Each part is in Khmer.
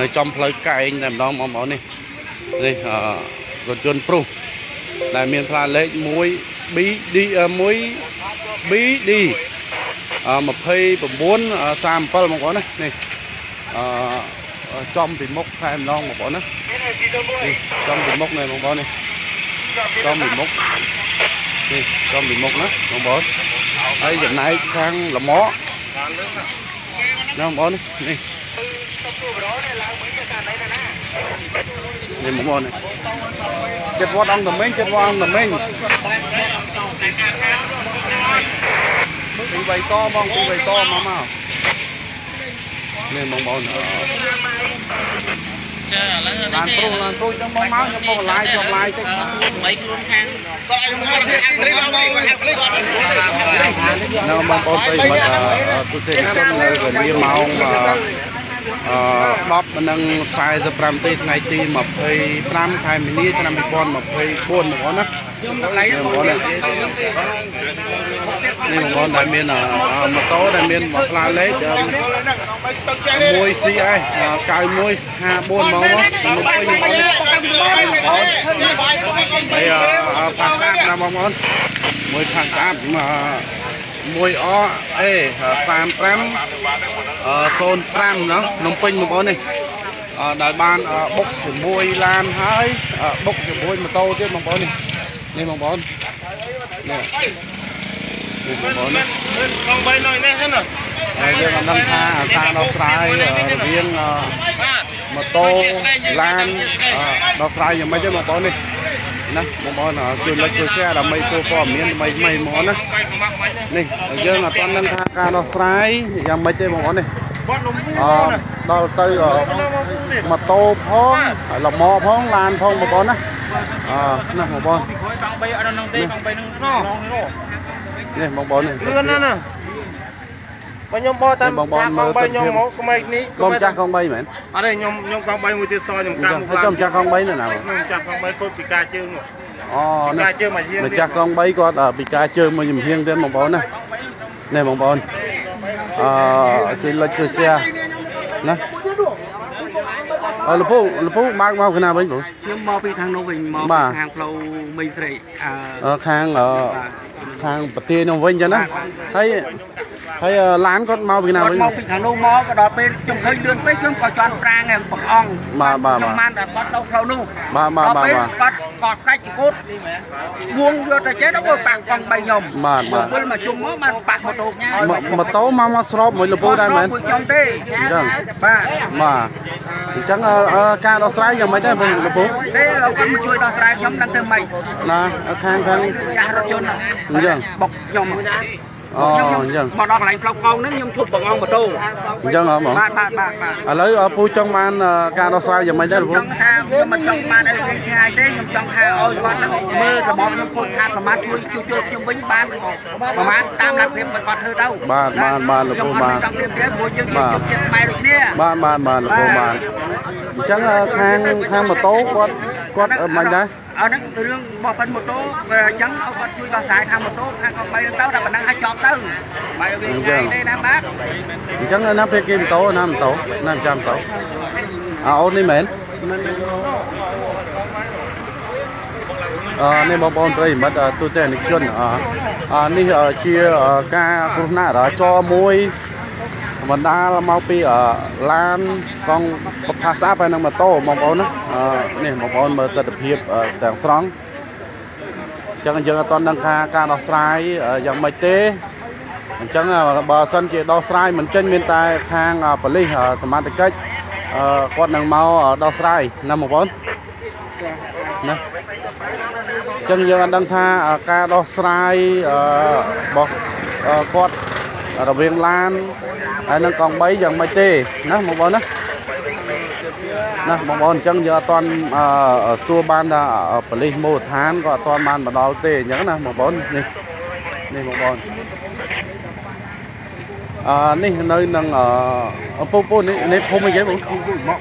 នៅចំផ្លូវកែងតែម្ដងបងប្អូននេះនេះអឺរថយន្តព្រុសដែលមានផ្លាកលេខ1 BD 1 BD អឺ29 37បងប្អូនណានេះអឺចំពីមុខតែម្ដងបងប្អូនណានេះចំពីមុខនេះបងប្អូននេះចំពីមុខនេះចំពីមុខណាបងប្អូនហើយចំណែកខាងលម្អណាបងប្អូននេះ នេះបងប្អូននេះចិត្តវត្តអង្គតមេងចិត្តវត្តអង្គតមេងពីវៃតមកពីវៃតមកមកនេះបងប្អូនចាឥឡូវឡានព្រុសឡានព្រុសចឹងមកមកខ្ញុំមកឡាយខ្ញុំឡាយតិចស្មីខ្លួនខាងនៅបងប្អូនប្រិយមិត្តទូទេសជននៅវេលាម៉ោងអឺ 10និង45ទេថ្ងៃទី25ខែមីនាឆ្នាំ2024បងប្អូនណាបងប្អូនណានេះបងប្អូនដែលមានម៉ូតូដែលមានមកផ្លាលេខ 1CS 9154ហ្មងមកខ្ញុំពេញហើយផាសាណាបងប្អូនមួយផាសាមក 1អអេ35 05ណោះភ្នំពេញបងប្អូននេះដែលបានបុកជាមួយឡានហើយបុកជាមួយម៉ូតូទៀតបងប្អូននេះនេះបងប្អូននេះបងប្អូនក្នុងបីនៅនេះហ្នឹងហើយយើងអត់ដឹងថាអាការដោះស្រាយរវាងម៉ូតូឡានដោះស្រាយយ៉ាងម៉េចទេបងប្អូននេះ ណាបងប្អូនជួយលុចជួយ share ដើម្បីចូលព័ត៌មានថ្មីថ្មីបងប្អូនណានេះយើងអត់ទាន់ដឹងថាការដោះស្រាយយ៉ាងម៉េចទេបងប្អូននេះអដល់ទៅម៉ូតូផងលម៉ផងឡានផងបងប្អូនណាអណាបងប្អូនកង3អត់នឹងទេកង3នឹងណោះនេះបងប្អូននេះលឿនណាស់ណា បើខ្ញុំបោះតាមចាក់កង3ខ្ញុំមកក្មេកនេះកងចាស់កង3មែនអត់ទេខ្ញុំខ្ញុំកង3មួយទៀតសខ្ញុំកាំហើយចំចាស់កង3នៅណាបងខ្ញុំចាក់កង3គាត់ពីការជើងនោះអូពីនេះការជើងមកយាងម្ចាស់កង3គាត់ពិការជើងមួយចំហៀងទៀតបងប្អូនណានេះបងប្អូនអឺជួយលុចជួយ share ណាអឺលពូលពូបើកមកគណាវិញបងខ្ញុំមកពីខាងនោះវិញមកបាទពីខាងផ្លូវមីស្រីអឺអឺខាងអឺខាងប្រទេសនោះវិញចឹងណាហើយ ហើយឡានគាត់មកពីណាគាត់វិញមកពីខាងនោះមកក៏ដល់ពេលខ្ញុំឃើញលឿនពេកខ្ញុំក៏ជន់ប្រាំងឯងបង្អង់បាទបាទខ្ញុំបាទបានតែគាត់ទៅផ្លូវនោះបាទបាទបាទដល់ពេលបាទគាត់គាត់កាច់ចង្កូតវងយកទៅចេះដល់ប៉ះកង់បីខ្ញុំបាទបាទវិលមកជុំមកបានប៉ះម៉ូតូម៉ូតូមកមកស្របមួយលពូដែរមែនពួកខ្ញុំទេអញ្ចឹងបាទបាទអញ្ចឹងអឺអឺការដោះស្រាយយ៉ាងម៉េចដែរបងលពូទេលោកគាត់មកជួយដោះស្រាយខ្ញុំដឹងទៅម៉េចណាខាងខាងចាស់រថយន្តអញ្ចឹងបុកខ្ញុំ អូអញ្ចឹងមកដល់កន្លែងផ្លូវកង់ហ្នឹងខ្ញុំឈប់បង្អង់ម៉ូតូអញ្ចឹងហ៎បងបាទបាទបាទបាទឥឡូវអឺពូចង់បានអឺការដោះស្រាយយ៉ាងម៉េចដែរខ្ញុំពូចង់ថាខ្ញុំមិនចង់បានអីវិញឆ្ងាយទេខ្ញុំចង់ថាឲ្យគាត់ហ្នឹងមើលរបស់ខ្ញុំខូចខាតប្រមាណជួយជួយជួយខ្ញុំវិញបានប្រមាណតាមលទ្ធភាពគាត់គាត់ធ្វើទៅបាទបាទបាទលោកពូបាទខ្ញុំអត់ចង់ព្រៀបព្រៀបព្រោះយើងយើងចិត្តខ្មែរដូចគ្នាបាទបាទបាទលោកពូបាទអញ្ចឹងអឺខាងខាងម៉ូតូគាត់គាត់អឺមិនដែរ អត់ហ្នឹងរឿងរបស់ប៉ិនម៉ូតូវាអញ្ចឹងឲ្យគាត់ជួយដោះស្រាយខាងម៉ូតូខាងកង់បីហ្នឹងទៅតែប៉ុណ្ណឹងឲ្យចប់ទៅបើវាឆ្ងាយទេណាបាទអញ្ចឹងណាពេលគេម៉ូតូណាម៉ូតូណាចាំម៉ូតូអើអូននេះមែនអឺនេះបងប្អូនប្រិយមិត្តអឺទូទាំងនិកជនអឺអឺនេះអឺជាអឺការគ្រោះថ្នាក់ចរាចរណ៍មួយ បណ្ដាលមកពីអឺឡានកង់បផាសាប់ហើយនឹងម៉ូតូបងប្អូនណាអឺនេះបងប្អូនមើលទស្សនវិជ្ជាអឺទាំងស្រុងអញ្ចឹងយើងអត់ទាន់ដឹងថាការដោះស្រាយអឺយ៉ាងម៉េចទេអញ្ចឹងបើសិនជាដោះស្រាយមិនចេញមានតែខាងអឺប៉ូលីសអឺសមត្ថកិច្ចអឺគាត់នឹងមកដោះស្រាយណាបងប្អូនណាអញ្ចឹងយើងអត់ដឹងថាអឺការដោះស្រាយអឺរបស់អឺគាត់ រវាងឡានហើយនឹងកង់3យ៉ាងម៉េចទេណាបងប្អូនណាណាបងប្អូនអញ្ចឹងយើងអត់ទាន់អឺទួបានថាប៉ូលីសមូលដ្ឋានក៏អត់ទាន់បានមកដល់ទេអញ្ចឹងណាបងប្អូននេះនេះបងប្អូនអឺនេះនៅនឹងអឺពូពូនេះនេះភូមិអីគេបងភូមិមក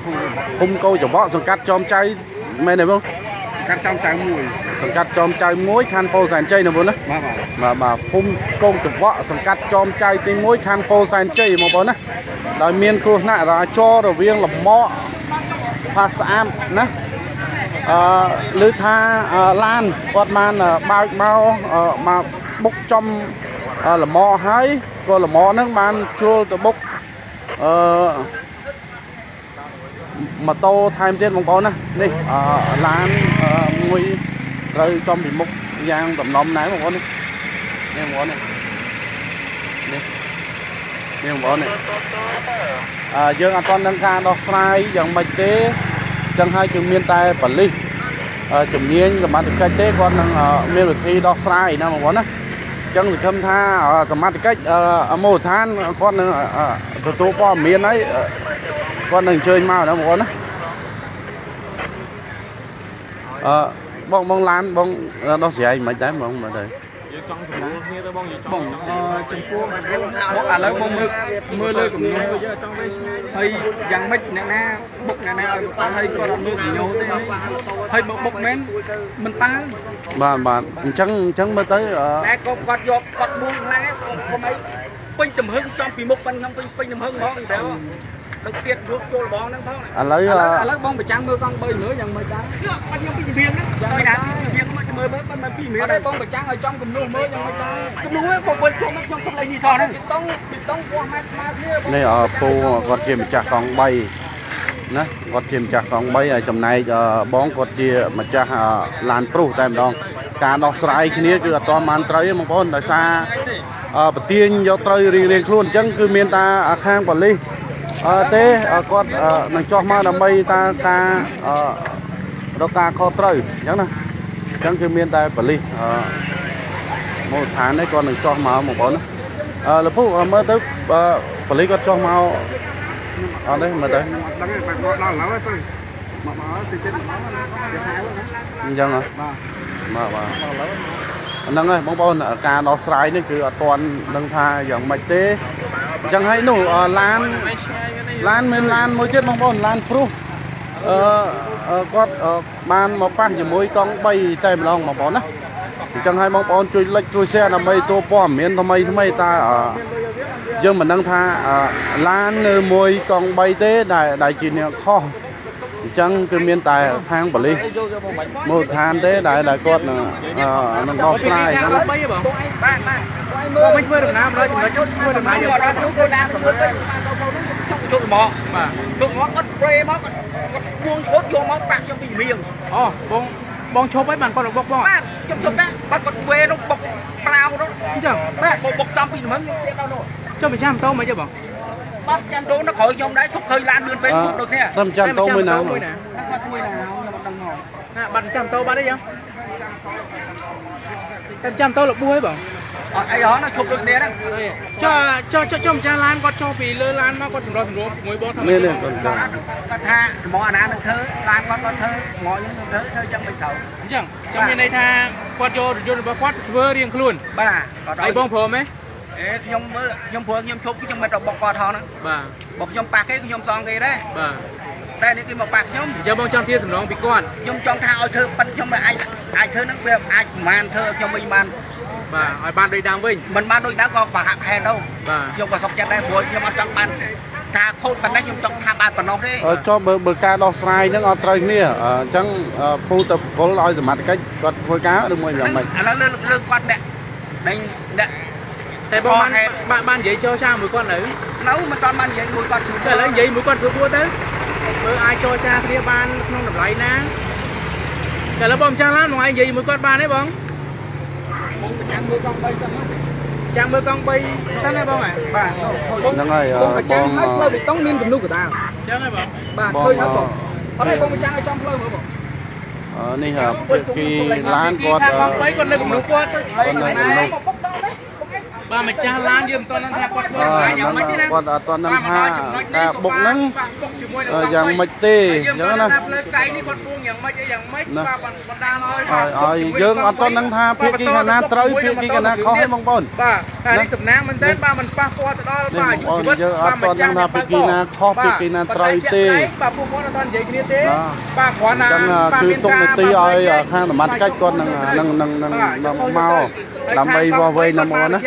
ភូមិកោចបកសង្កាត់ចោមចៅមែនទេបង កាត់ចំចៅមួយសង្កាត់ចោមចៅមួយខណ្ឌពោធិ៍សែនជ័យណាបងណាបាទបាទបាទបាទភូមិកងចង្វក់សង្កាត់ចោមចៅទី1ខណ្ឌពោធិ៍សែនជ័យបងប្អូនណាដោយមានគ្រោះថ្នាក់ចរាចរណ៍រវាងលំមកផាសស្អាតណាអឺឮថាអឺឡានគាត់បានបើកមកអឺមកបុកចំអឺលមហើយក៏លមហ្នឹងបានជួលទៅបុកអឺ ម៉ូតូថែមទៀតបងប្អូនណានេះអឺឡានអឺមួយត្រូវចំពីមុខយ៉ាងដំណំណែបងប្អូននេះនេះបងប្អូននេះនេះនេះបងប្អូននេះអឺយើងអត់ទាន់នឹងការដោះស្រាយយ៉ាងម៉េចទេចឹងហើយគឺមានតែបលិសជំនាញសមត្ថកិច្ចទេគាត់នឹងមានវិធីដោះស្រាយណាបងប្អូនណា ចឹងសង្ឃឹមថាសមត្ថកិច្ចមូលដ្ឋានគាត់នឹងទទួលព័ត៌មានហើយគាត់នឹងអញ្ជើញមកណាបងប្អូនណាអឺបងបងឡានបងដោះស្រាយមិនដែរបងមើលទៅ យើងចង់សម្រួលគ្នាទៅបងយើងចង់បងអឺចំពោះឥឡូវបងមើលមើលលើគំនូហើយយ៉ាងម៉េចអ្នកណាបុកអ្នកណាឲ្យបុកហើយគាត់អត់មើលគំនូទេហើយបុកបុកមែនមិនតើបាទបាទអញ្ចឹងអញ្ចឹងមើលទៅតែគាត់គាត់យកបាត់បួងខ្លាំងកុំអីពេញទំហឹងចំពីមុខប៉ុនខ្ញុំពេញពេញទំហឹងហ្មងតែទឹកទៀតយកចូលបងហ្នឹងផងឥឡូវឥឡូវបងប្រចាំមើលកង់3មើលយ៉ាងម៉េចដែរបាត់ខ្ញុំពីជំនាញហ្នឹងយ៉ាងម៉េចដែរយើង មកមើលមើលបាត់មកពីមានអត់ទេបងប្រចាំឲ្យចំគំនូមើលយ៉ាងម៉េចដែរគំនូហ្នឹងបងវិលជុំខ្ញុំគំលេងនេះថោះហ្នឹងពីតុងពីតុងពោះម៉ែត្រស្មើគ្នានេះអពូគាត់ជាម្ចាស់កង់3ណាគាត់ជាម្ចាស់កង់3ហើយចំណែកបងគាត់ជាម្ចាស់ឡានព្រុសតែម្ដងការដោះស្រាយគ្នាគឺអត់ទាន់បានត្រូវទេបងប្អូនដោយសារប្រទៀងយកត្រូវរៀងរៀងខ្លួនអញ្ចឹងគឺមានតាខាងប៉ូលីសអឺទេគាត់នឹងចោះមកដើម្បីតាការរកការខុសត្រូវអញ្ចឹងណាអញ្ចឹងគឺមានតែបលិសអឺមូលដ្ឋាននេះគាត់នឹងចោះមកបងប្អូនណាអឺលពុមើលទៅបលិសគាត់ចោះមកអត់ទេមើលទៅដឹងទេបាក់គាត់ដល់ឥឡូវទៅមកមកតិចតិចមកគេហៅអញ្ចឹងហ៎បាទបាទបាទឥឡូវហ្នឹងហើយបងប្អូនការដោះស្រាយនេះគឺអត់ទាន់ដឹងថាយ៉ាងម៉េចទេអញ្ចឹងហើយនោះឡានឡានមានឡានមួយទៀតបងប្អូនឡានព្រុស អឺគាត់បានមកប៉ះជាមួយកង់3តែម្ដងបងប្អូនណាអញ្ចឹងហើយបងប្អូនជួយ like ជួយ share ដើម្បីទូព័ត៌មានថ្មីថ្មីតើយើងមិនដឹងថាឡាននៅមួយកង់3ទេដែលដែលជាអ្នកខុសអញ្ចឹងគឺមានតែខាងបលិសមូលដ្ឋានទេដែលដែលគាត់នឹងនឹងដោះស្រាយហ្នឹងបាទបាទបងមិនធ្វើដំណើរមកចំណុចធ្វើដំណើរយកគាត់ធ្វើដំណើរ ទៅជុកមកបាទជុកមកគាត់ប្រេមកគាត់ពួងគាត់យកមកបាក់ខ្ញុំពីមៀងអូបងបងឈប់ហើយបានគាត់បុកបងបាទខ្ញុំជប់ដែរបាទគាត់វេនោះបុកផ្លាវនោះអញ្ចឹងបាទបុកតាមពីមិនខ្ញុំទៀតដល់នោះចុះប្រចាំតោមិនទេបងបាត់ចាំតោនៅក្រោយខ្ញុំដែរទុកឃើញឡានលឿនពេកដូចគ្នាតែចាំតោមួយណាមួយណាគាត់មួយណាខ្ញុំមិនដឹងមកណាបាត់ចាំតោបាត់អីយ៉ាង តែចាំតោលបួយបងអត់អីហ៎នៅឈប់ដូចគ្នាហ្នឹងចុះចុះចុះចុះម្ចាស់ឡានគាត់ចុះពីលើឡានមកគាត់សម្រាប់សម្រួលជាមួយបងថានេះនេះគាត់គាត់ថាហ្មងអាណានឹងធ្វើឡានគាត់គាត់ធ្វើហ្មងយើងនឹងធ្វើធ្វើចឹងមិនត្រូវអញ្ចឹងចាំមានន័យថាគាត់យករថយន្តរបស់គាត់ធ្វើរៀងខ្លួនបាទគាត់ឲ្យបងព្រមទេអេខ្ញុំមើលខ្ញុំព្រោះខ្ញុំជប់ខ្ញុំមិនទៅបុកគាត់ថងហ្នឹងបាទបុកខ្ញុំប៉ះគេខ្ញុំសងគេដែរបាទ តែនេះគេមកប៉ះខ្ញុំយកបងចង់ទៀតសំណងពីគាត់ខ្ញុំចង់ថាឲ្យធ្វើប៉ិនខ្ញុំអាចអាចធ្វើហ្នឹងវាអាចប្រហែលធ្វើខ្ញុំវិញបានបាទឲ្យបានដូចដើមវិញមិនបានដូចដើមក៏ប្រហាក់ហែន đâu បាទខ្ញុំក៏សុខចិត្តដែរព្រោះខ្ញុំអត់ចង់បានថាខូចប៉ុណ្ណេះខ្ញុំចង់ថាបានប៉ុណ្ណោះទេចុះបើបើការដោះស្រាយហ្នឹងអត់ត្រូវគ្នាអញ្ចឹងពូទៅប្រគល់ឲ្យសមត្ថកិច្ចគាត់ធ្វើការឬមួយយ៉ាងម៉េចឥឡូវលើលើគាត់អ្នកអ្នកតែបងបានបានបាននិយាយចូលចាមួយគាត់នៅនៅមិនទាន់បាននិយាយមួយគាត់តែឥឡូវនិយាយមួយគាត់ធ្វើពួរទៅ មើលអាចចូលចាគ្នាបានក្នុងតម្លៃណាតែឥឡូវបងចាំឡានបងឯងនិយាយមួយគាត់បានទេបងបងចាំមើលកង់3សិនចាំមើលកង់3សិនទេបងហ៎បាទហ្នឹងហើយបងចាំឲ្យផ្លូវបេតុងមានគំនូកកដាលអញ្ចឹងហ៎បងបាទឃើញហើយបងអត់ទេបងចាំឲ្យចំផ្លូវមើលបងអឺនេះភាគីឡានគាត់កង់3គាត់លើគំនូគាត់ទៅឆ្វេងណា បាទម្ចាស់ឡានយើងមិនទាន់នឹងថាគាត់ធ្វើយ៉ាងម៉េចទេណាគាត់អត់ទាន់នឹងថាការបុកហ្នឹងយ៉ាងម៉េចទេអញ្ចឹងណាផ្លូវកៃនេះគាត់ពួងយ៉ាងម៉េចអីយ៉ាងម៉េចបាទបណ្ដាលឲ្យឲ្យយើងអត់ទាន់នឹងថាភាគីកណាត្រូវភាគីកណាខុសទេបងប្អូនបាទតែនេះសំណាងមែនទែនបាទមិនប៉ះពាល់ទៅដល់បាទអាយុជីវិតយើងអត់ទាន់នឹងថាភាគីណាខុសភាគីណាត្រូវទេបាទពួកគាត់អត់ទាន់និយាយគ្នាទេបាទគ្រាន់តែបាទគឺទុកនីតិឲ្យខាងសមត្ថកិច្ចគាត់នឹងនឹងនឹងនឹងមកដើម្បីវាស់វែងណាមកណា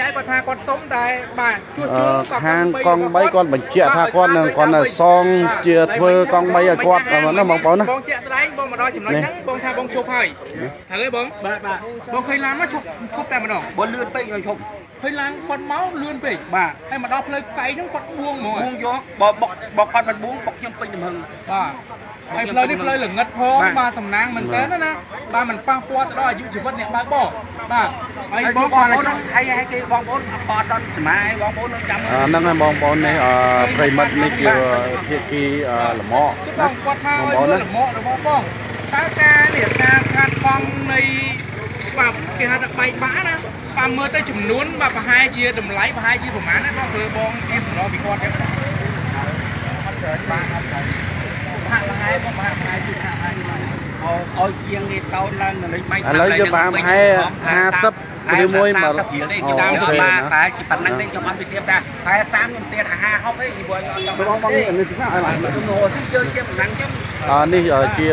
គាត់ថាគាត់សុំដែរបាទជួសជុលខាងកង់3គាត់បញ្ជាក់ថាគាត់នឹងគាត់នៅសងជាធ្វើកង់3ឲ្យគាត់ណាបងប្អូនណាបងជាក់ស្ដែងបងមកដល់ចំណុចហ្នឹងបងថាបងជប់ហើយហើយបងបាទបាទបងឃើញឡានមកជប់ជប់តែម្ដងបើលឿនពេកខ្ញុំឈប់ឃើញឡានគាត់មកលឿនពេកបាទហើយមកដល់ផ្លូវកែងហ្នឹងគាត់បួងហ្មងបួងយកបើបុកបើគាត់មិនបួងបុកខ្ញុំពេញទំហឹងបាទ ហើយផ្លូវនេះផ្លូវល្ងឹតផងបាទសំណាងមែនតើណាបាទมันប៉ះពាល់ទៅដល់អាយុជីវិតអ្នកបើកបរបាទហើយហើយបបងងគាត់បងចង់ហើយហើយគេបងប្អូនអត់អត់ស្មាយបងប្អូននឹងចាំហ្នឹងហើយបងប្អូននេះប្រិមិត្តនេះជាភាគីលំអជិះបងគាត់ថាឲ្យមើលលំអរបស់បងតើការនេះការខាត់បងនៃបាទគេហៅថាបែកបាក់ណាបាទមើលទៅចំនួនបាទប្រហែលជាតម្លៃប្រហែលជាប្រហែលណាបងធ្វើបងគេសំណពីគាត់ទេអត់ច្រើនបាទអត់ច្រើន ហាក់លហើយបងហាក់លហើយគឺហាក់លហើយឲ្យឲ្យជាងនេះតោនឡើងនឹងបែកឥឡូវយើងបានហែ50ឬមួយមក30រៀលទេខ្ញុំអត់បានតែជាប៉ុណ្្នឹងទេខ្ញុំអត់ពីទៀតដែរតែ30ខ្ញុំទៀតអា50ហុកទេពីព្រោះខ្ញុំអត់ចង់បងបងនេះនេះណាឲ្យឡើងខ្ញុំរត់ជើជាប៉ុណ្ណឹងចឹងអនេះជា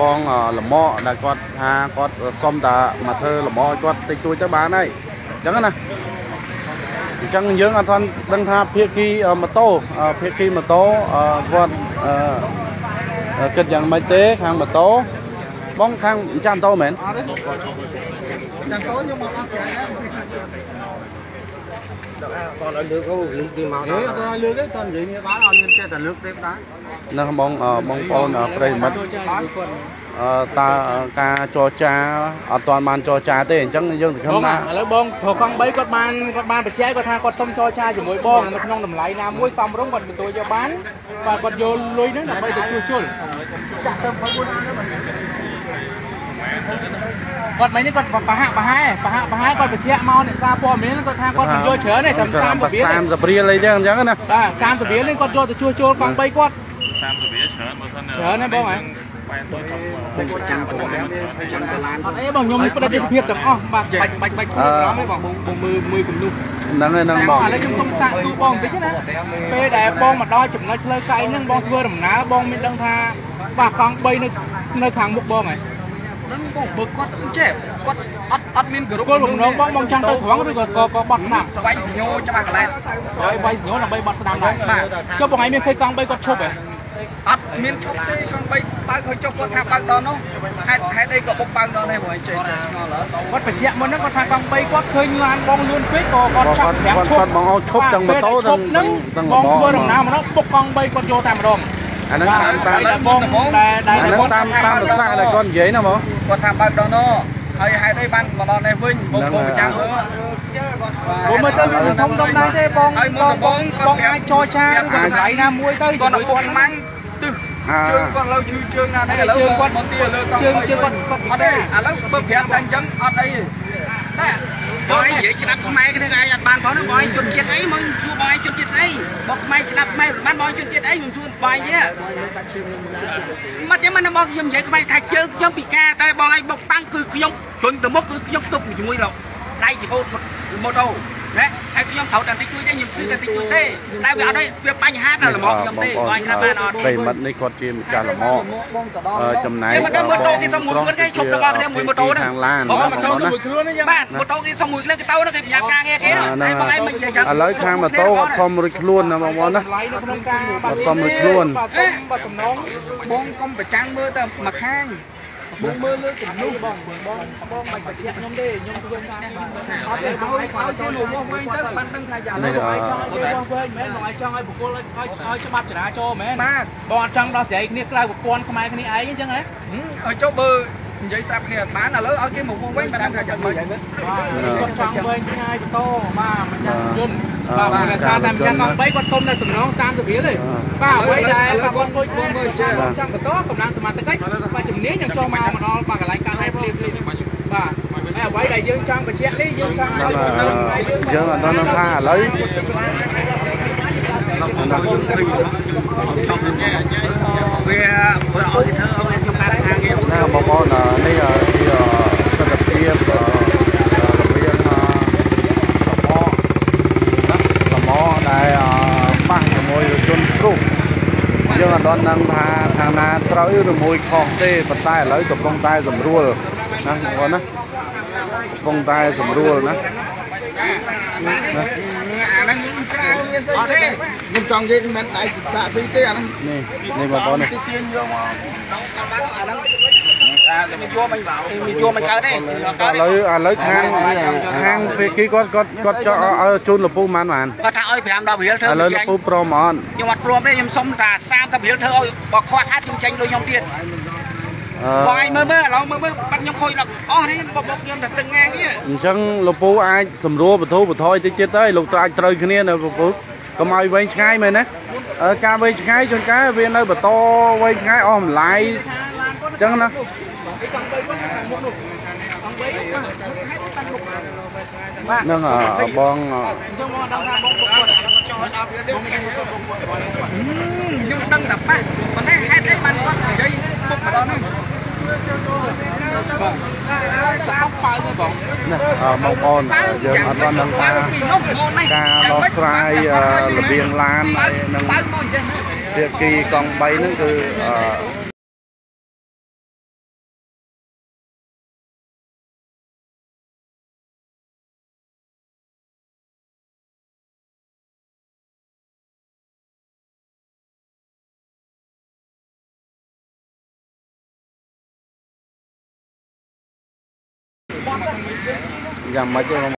បងលំអដែលគាត់ថាគាត់សុំតាមកធ្វើលំអគាត់តិចតួចទៅបានហើយអញ្ចឹងណាអញ្ចឹងយើងអត់ទាន់ដឹងថាភាគីម៉ូតូភាគីម៉ូតូគាត់ គិតយ៉ាងម៉េចទេខាងម៉ូតូបងខាងចាំម៉ូតូមែនចាំតូនខ្ញុំមកអត់ច្រើនដែរ còn ở nước có nước đi màu អើអត់ដល់លើកទេតនិយាយមានបានអត់មានចេះតែលើកទេដែរនឹងបងបងប្អូនប្រិយមិត្តអឺតើការចរចាអត់ទាន់បានចរចាទេអញ្ចឹងយើងសង្ឃឹមបងថាឥឡូវបងព្រោះកង់3គាត់បានគាត់បានបញ្ជាក់គាត់ថាគាត់សុំចរចាជាមួយបងនៅក្នុងតម្លៃណាមួយសំរុំគាត់ទទួលយកបានបាទគាត់យកលុយហ្នឹងដើម្បីទៅជួសជុលចាក់ទៅ4 គាត់មិញនេះគាត់បហាក់បហែបហាក់បហែគាត់បញ្ជាក់មកអ្នកសារព័ត៌មានគាត់ថាគាត់មិនយកច្រើនទេតែ30រៀល30រៀលអីចឹងអញ្ចឹងណាបាទ30រៀលនេះគាត់យកទៅជួសជុលកង់3គាត់30រៀលច្រើនបើសិនច្រើនណាស់បងហ៎បែរទៅថតបងចាំប៉ុណ្ណឹងចាំកន្លានអត់អីបងខ្ញុំមានប្រតិភាពទាំងអស់បាទបាច់បាច់បាច់ខ្លួនអារម្មណ៍ឯងបងបងមើលមើលគំនុះហ្នឹងហើយហ្នឹងតែបបងងឥឡូវខ្ញុំសុំសាកសួរបងបន្តិចណាពេលដែលបងមកដល់ចំណុចផ្លូវកែងហ្នឹងបងធ្វើដំណើរបងមានដឹងថាបាទកង់3នៅនៅខាងមុខបងហ៎ ដឹងបងបើគាត់ចេះគាត់អត់អត់មានគ្រប់គោលបំណងបងបងចង់ទៅត្រង់ឬក៏ក៏ក៏បត់ស្ដាប់ស្វែងញោច្បាស់កន្លែងហើយវាយញោដើម្បីបត់ស្ដាប់ដែរបាទចុះបងឯងមានឃើញកង់3គាត់ឈប់ហ៎អត់មានឈប់ទេកង់3បើកឲ្យចុះគាត់ថាបើកដល់នោះហេតុហេតុអីក៏បុកបើកដល់នេះព្រោះឯងចេះឆ្ងល់ហើយគាត់បញ្ជាក់មុនហ្នឹងគាត់ថាកង់3គាត់ឃើញឡានបងលឿនពេកក៏គាត់ចាប់ប្រាប់គាត់គាត់បងឲ្យឈប់ទាំងម៉ូតូទាំងហ្នឹងទាំងបងម៉ូធ្វើតូដំណើរមកដល់បុកកង់3គាត់យកតែម្ដង អាហ្នឹងតាមតាមតែបងដែលដែលអាហ្នឹងតាមតាមប្រសាសន៍ដែលគាត់និយាយណាបងគាត់ថាបើកដល់នោះហើយហេតុអីបានមកដល់នេះវិញបងបងប្រចាំមើលព្រោះមើលទៅវាធំដុំដែរទេបងបងបងបងអាចចរចាឬក៏តម្លៃណាមួយទៅគាត់ជាមួយទៅគាត់គាត់ម៉ាំងទឹះអាជើងគាត់លើឈឺជើងណានេះឥឡូវគាត់មកទីលើកង់ជើងជើងគាត់គាត់អត់ទេឥឡូវបើប្រាប់តែអញ្ចឹងអត់អីទេតែ បងនិយាយច្បាប់ខ្មែរគ្នាឯងអត់បានផងណាបងជនជាតិអីមកជួបងឯងជនជាតិអីបងខ្មែរច្បាប់ខ្មែរបានបងជនជាតិអីខ្ញុំជួបងទេមកចាំមិនបងខ្ញុំនិយាយខ្មែរថាជើងខ្ញុំពិការតែបងឯងបុកប៉ាំងគឺខ្ញុំជន់ទៅមុខគឺខ្ញុំទុកជាមួយរកដៃជាហូតម៉ូតូ ណាហើយខ្ញុំត្រូវតែតិចជួយទេខ្ញុំគឺតែតិចជួយទេតែវាអត់ទេវាបញ្ហាតែល្មមខ្ញុំទេបងថាបានអត់ប្រិមិត្តនេះគាត់ជាម្ចាស់លំអចំណែកគេមកដល់ម៉ូតូគេសុំមួយខ្លួនគេឈប់ទៅបងគ្នាមួយម៉ូតូហ្នឹងខាងឡានបងបងមកប្ចូលអូនទៅណាមួយខ្លួនហ្នឹងយ៉ាងបាទម៉ូតូគេសុំមួយខ្លួនគេទៅហ្នឹងគេប្រញាប់ការងារគេហ្នឹងហើយបងឯងមិននិយាយចឹងឥឡូវខាងម៉ូតូគាត់សុំរួចខ្លួនណាបងប្អូនណាតម្លៃនៅក្នុងការគាត់សុំមួយខ្លួនបាទសុំបាទតំណងបងកុំប្រចាំងមើលតែមួយខាង បងមើលលើចំនួនបងបងបងមិនបញ្ជាក់ខ្ញុំទេខ្ញុំធ្វើការអត់ទេឲ្យឲ្យចូលលោកមកវិញទៅបានដឹងថាយ៉ាងណាបងឲ្យចង់ឲ្យបងវិញមែនបងឲ្យចង់ឲ្យបុគ្គលឲ្យឲ្យច្បាប់ចរាចរណ៍មែនបាទបងអត់ចង់ដល់ស្រីគ្នាក្រៅប្រព័ន្ធខ្មែរគ្នាឯងអញ្ចឹងហ៎ឲ្យចុះបើ និយាយស្ដាប់គ្នាអត់បានឥឡូវឲ្យគេមកវិញមិនដឹងថាយ៉ាងម៉េចបាទគាត់ចង់វិញឆ្ងាយបន្តបាទម្ចាស់យន្តបាទគាត់ថាតែម្ចាស់កង់3គាត់សុំតែសំណង30រៀលទេបាទអ្វីដែលគាត់លុយបងមើលចង់ចង់បន្តកម្លាំងសមត្ថកិច្ចបាទជំនាញយ៉ាងចង់មកមកដល់បាទកន្លែងកើតហេតុភ្លាមភ្លាមបាទហើយអ្វីដែលយើងចង់បញ្ជាក់នេះយើងចង់ឲ្យយើងអត់ដឹងថាឥឡូវ ណាបងប្អូននេះជាសកម្មភាពរវាងលំអលំអដែលប៉ះជាមួយជនព្រោះយើងអត់ដឹងថាខាងណាត្រូវឬមួយខុសទេប៉ុន្តែឥឡូវកំពុងតែសម្រួលណាបងប្អូនណាកំពុងតែសម្រួលណាអាហ្នឹងក្រៅ មានស្អីទេខ្ញុំចង់និយាយមិនឯងសាក់ស្អីទេអាហ្នឹងនេះនេះបងប្អូននេះទាញយកមកអាហ្នឹងអាមិនយកមិនបោមិនយកមិនកើតទេឥឡូវឥឡូវខាងខាងភាគីគាត់គាត់គាត់ចង់ឲ្យជូនលពូប៉ុន្មានបានគាត់ថាឲ្យ5 10រៀលធ្វើឥឡូវលពូព្រមអត់ខ្ញុំអត់ព្រមទេខ្ញុំសុំតា30រៀលធ្វើឲ្យបើខ្វះខាតខ្ញុំចេញដូចខ្ញុំទៀតអឺ បងឯងមើលមើលឥឡូវមើលមើលបាត់ខ្ញុំខូចដល់អស់នេះបបខ្ញុំតែទឹកងាងនេះអញ្ចឹងលពូអាចសម្រួលបធូបថយតិចទៀតទៅលោកអាចត្រូវគ្នានៅពពុកុំឲ្យវែងឆ្ងាយមែនណាអឺការវែងឆ្ងាយជួនកាលវានៅបន្តវែងឆ្ងាយអស់ម្លាយអញ្ចឹងណានឹងអឺបងខ្ញុំមកដល់ថាបងបងចោលដល់វាខ្ញុំដឹងតែប៉ះប៉ុន្តែហេតុអីបានគាត់និយាយពុកម្ដងហ្នឹ ងបងសាប់ប៉ៅមើលបងណាអឺបងប្អូនយើងអត់ទាន់ដឹងថាពីនោះបងនេះការដោះស្រាយអឺរបៀងឡានហើយនឹងប៉ៅមកអញ្ចឹងភាគីកង់3ហ្នឹងគឺ got Michael on